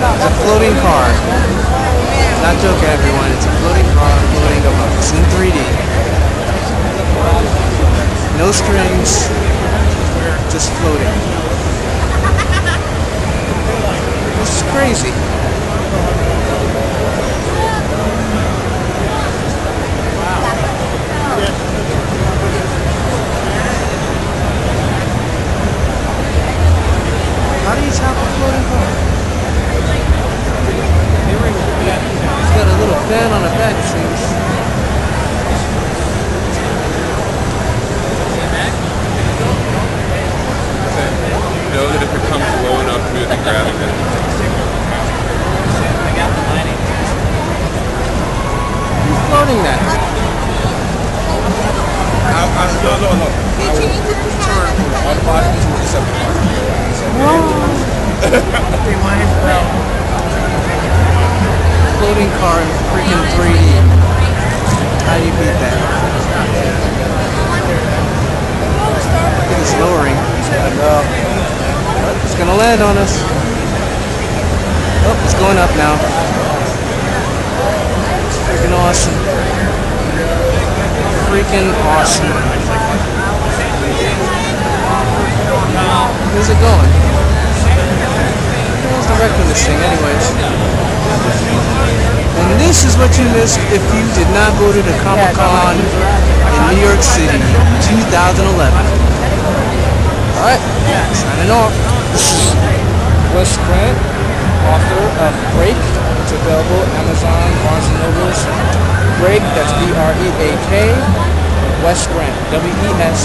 It's a floating car. Not joking, everyone. It's a floating car floating above. It's in 3D. No strings. Just floating. This is crazy. How do you tap a floating car? It's got a little fan on the back, it seems. know that if it comes low enough through the grabbing it. Who's floating that? I, I, no, no, no. I will turn from one body to a separate Floating car in freaking 3D. How do you beat that? I think it's lowering. Oh, it's gonna land on us. Oh, it's going up now. Freaking awesome. Freaking awesome. Where's it going? Where's the wreck of this thing anyways? This if you did not go to the Comic Con in New York City 2011. Alright, signing off. This is Wes Grant, author of Break. It's available at Amazon, Barnes & Nobles. Break, that's B-R-E-A-K. Wes Grant, W-E-S-G-R-A-N-T.